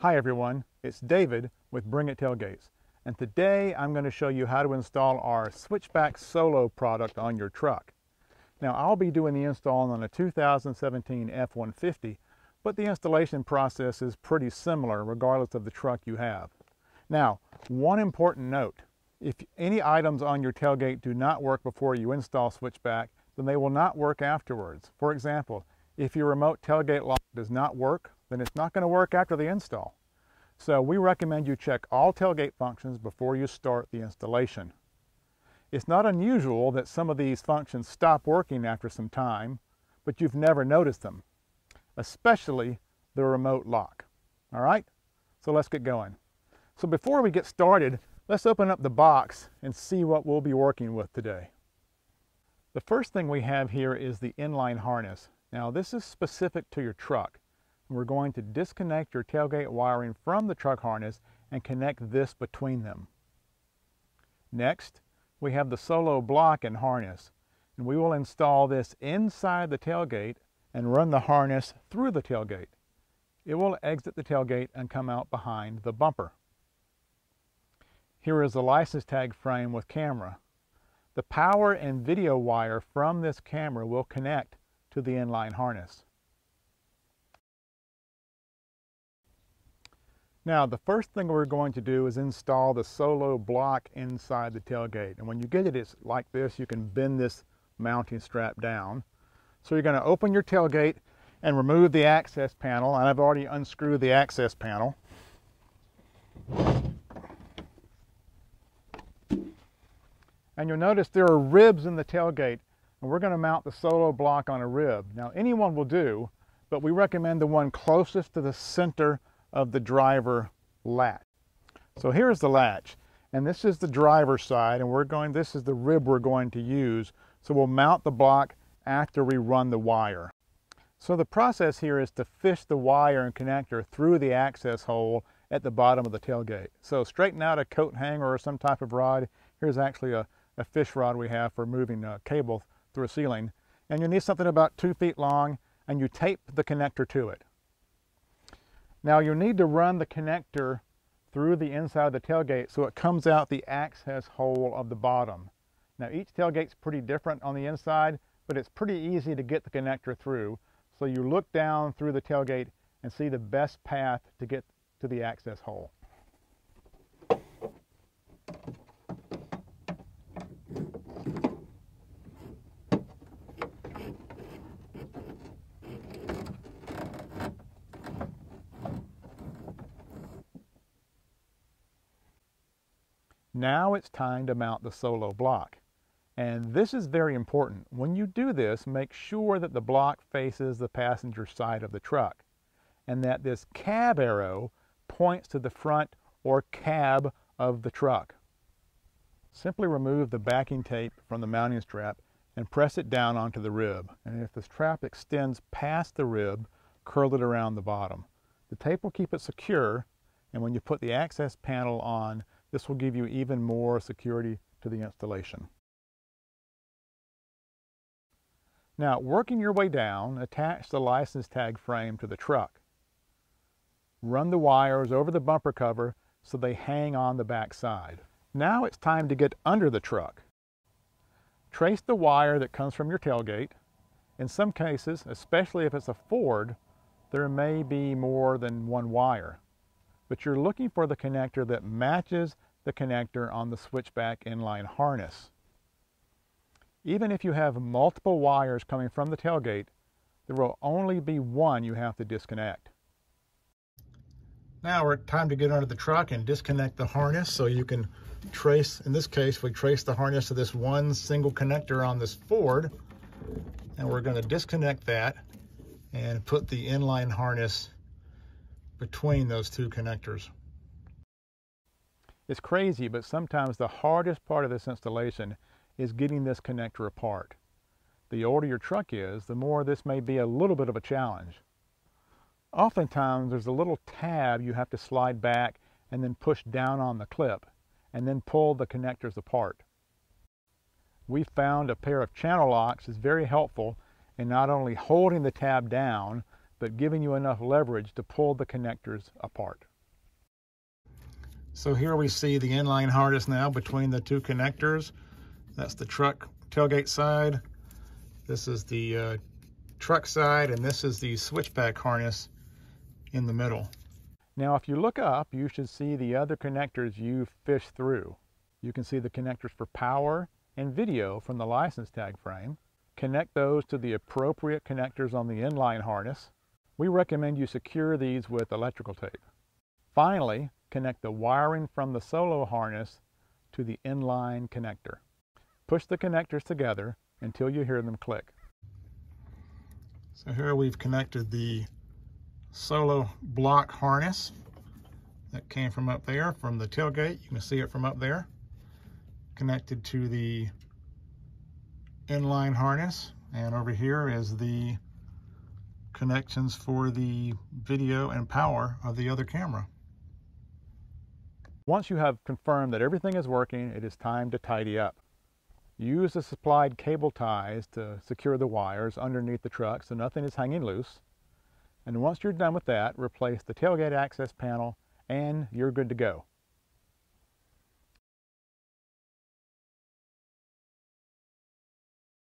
Hi everyone, it's David with Bring It Tailgates and today I'm going to show you how to install our Switchback Solo product on your truck. Now I'll be doing the install on a 2017 F-150 but the installation process is pretty similar regardless of the truck you have. Now one important note, if any items on your tailgate do not work before you install Switchback then they will not work afterwards. For example, if your remote tailgate lock does not work, then it's not going to work after the install. So we recommend you check all tailgate functions before you start the installation. It's not unusual that some of these functions stop working after some time, but you've never noticed them, especially the remote lock. All right, so let's get going. So before we get started, let's open up the box and see what we'll be working with today. The first thing we have here is the inline harness. Now this is specific to your truck. We're going to disconnect your tailgate wiring from the truck harness and connect this between them. Next, we have the Solo block and harness. And we will install this inside the tailgate and run the harness through the tailgate. It will exit the tailgate and come out behind the bumper. Here is the license tag frame with camera. The power and video wire from this camera will connect to the inline harness. Now the first thing we're going to do is install the Solo block inside the tailgate. And when you get it, it's like this. You can bend this mounting strap down. So you're going to open your tailgate and remove the access panel. And I've already unscrewed the access panel. And you'll notice there are ribs in the tailgate and we're going to mount the Solo block on a rib. Now anyone will do, but we recommend the one closest to the center of the driver latch. So here's the latch, and this is the driver side, and we're going, this is the rib we're going to use. So we'll mount the block after we run the wire. So the process here is to fish the wire and connector through the access hole at the bottom of the tailgate. So straighten out a coat hanger or some type of rod. Here's actually a, a fish rod we have for moving a cable through a ceiling. And you need something about two feet long and you tape the connector to it. Now you'll need to run the connector through the inside of the tailgate so it comes out the access hole of the bottom. Now each tailgate's pretty different on the inside, but it's pretty easy to get the connector through. So you look down through the tailgate and see the best path to get to the access hole. Now it's time to mount the solo block. And this is very important. When you do this, make sure that the block faces the passenger side of the truck and that this cab arrow points to the front or cab of the truck. Simply remove the backing tape from the mounting strap and press it down onto the rib. And if the strap extends past the rib, curl it around the bottom. The tape will keep it secure, and when you put the access panel on, this will give you even more security to the installation. Now, working your way down, attach the license tag frame to the truck. Run the wires over the bumper cover so they hang on the back side. Now it's time to get under the truck. Trace the wire that comes from your tailgate. In some cases, especially if it's a Ford, there may be more than one wire but you're looking for the connector that matches the connector on the switchback inline harness. Even if you have multiple wires coming from the tailgate, there will only be one you have to disconnect. Now we're time to get under the truck and disconnect the harness so you can trace, in this case, we trace the harness to this one single connector on this Ford and we're going to disconnect that and put the inline harness between those two connectors. It's crazy, but sometimes the hardest part of this installation is getting this connector apart. The older your truck is, the more this may be a little bit of a challenge. Oftentimes, there's a little tab you have to slide back and then push down on the clip, and then pull the connectors apart. We found a pair of channel locks is very helpful in not only holding the tab down, but giving you enough leverage to pull the connectors apart. So here we see the inline harness now between the two connectors. That's the truck tailgate side. This is the uh, truck side, and this is the switchback harness in the middle. Now, if you look up, you should see the other connectors you've fished through. You can see the connectors for power and video from the license tag frame. Connect those to the appropriate connectors on the inline harness. We recommend you secure these with electrical tape. Finally, connect the wiring from the solo harness to the inline connector. Push the connectors together until you hear them click. So here we've connected the solo block harness that came from up there from the tailgate. You can see it from up there. Connected to the inline harness. And over here is the connections for the video and power of the other camera. Once you have confirmed that everything is working, it is time to tidy up. Use the supplied cable ties to secure the wires underneath the truck so nothing is hanging loose. And once you're done with that, replace the tailgate access panel and you're good to go.